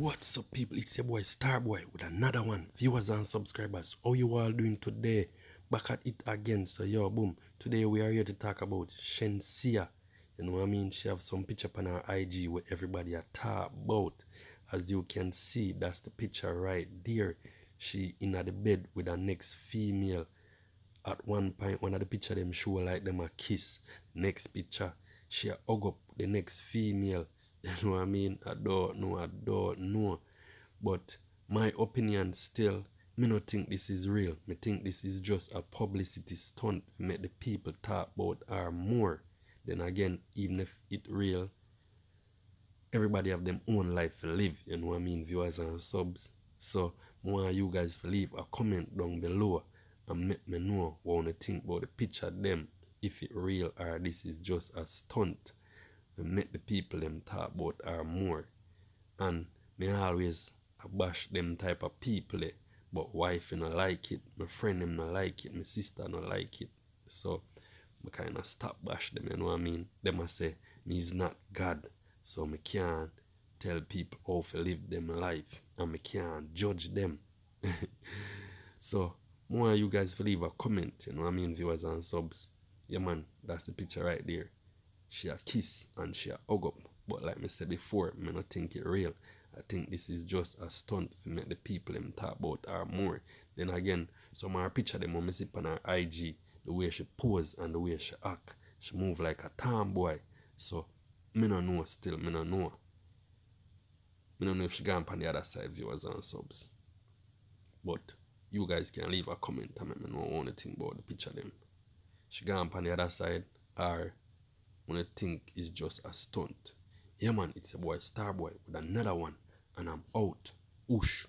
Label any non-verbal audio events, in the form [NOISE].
What's up, people? It's your boy Starbwoy with another one. Viewers and subscribers, how you all doing today? Back at it again. So, yo, boom. Today we are here to talk about Shenseea. You know what I mean? She have some picture on her IG where everybody are talk about. As you can see, that's the picture right there. She in the bed with her next female. At one point, one of the picture them show like them a kiss. Next picture, she hug up the next female. You know what I mean? I don't know, I don't know. But my opinion still, me not think this is real. Me think this is just a publicity stunt to make the people talk about her more. Then again, even if it real, everybody have them own life to live. You know what I mean? Viewers and subs. So, want you guys to leave a comment down below and make me know what you think about the picture them. If it real or this is just a stunt to make the people them talk about her more. And me always bash them type of people eh, but wife you know like it, my friend them not like it, my sister not like it. So I kinda stop bash them, you know what I mean? Them I say me is not God. So me can't tell people how to live them life and me can't judge them. [LAUGHS] so more you guys leave a comment, you know what I mean, viewers and subs. Yeah man, that's the picture right there she a kiss and she a hug up. But like I said before, I not think it real. I think this is just a stunt to make the people them talk about her more. Then again, some of her picture them when I see on her IG, the way she pose and the way she act. She move like a tomboy. So me no know still, me no know. Me no know if she gone on the other side viewers and subs. But you guys can leave a comment and let me know think about the picture them. She gone on the other side or when I think it's just a stunt. Yeah, man, it's a boy Starbwoy with another one, and I'm out. Oosh.